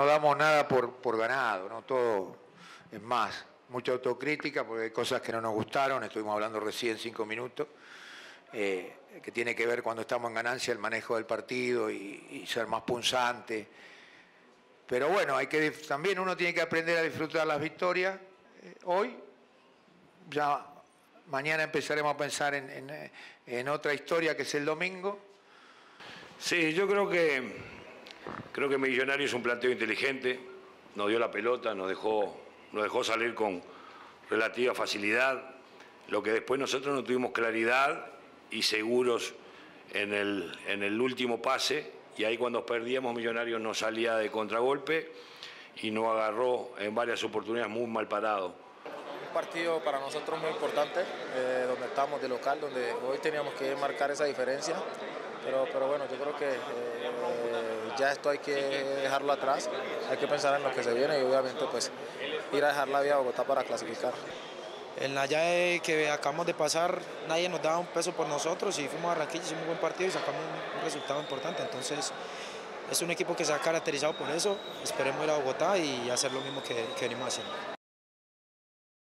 No damos nada por, por ganado, no todo es más. Mucha autocrítica porque hay cosas que no nos gustaron, estuvimos hablando recién cinco minutos, eh, que tiene que ver cuando estamos en ganancia el manejo del partido y, ser más punzante. Pero bueno, hay que también uno tiene que aprender a disfrutar las victorias. Eh, hoy ya mañana empezaremos a pensar en, en otra historia que es el domingo. Sí, yo creo que Creo que Millonario es un planteo inteligente, nos dio la pelota, nos dejó, nos dejó salir con relativa facilidad, lo que después nosotros no tuvimos claridad y seguros en el, en el último pase, y ahí cuando perdíamos Millonarios no salía de contragolpe y nos agarró en varias oportunidades muy mal parado. Un partido para nosotros muy importante, eh, donde estamos de local, donde hoy teníamos que marcar esa diferencia, pero, pero bueno, yo creo que eh, ya esto hay que dejarlo atrás, hay que pensar en lo que se viene y obviamente pues ir a dejar la vía a Bogotá para clasificar. En la llave que acabamos de pasar, nadie nos daba un peso por nosotros y fuimos a Barranquilla, hicimos un buen partido y sacamos un, resultado importante. Entonces, es un equipo que se ha caracterizado por eso. Esperemos ir a Bogotá y hacer lo mismo que venimos haciendo.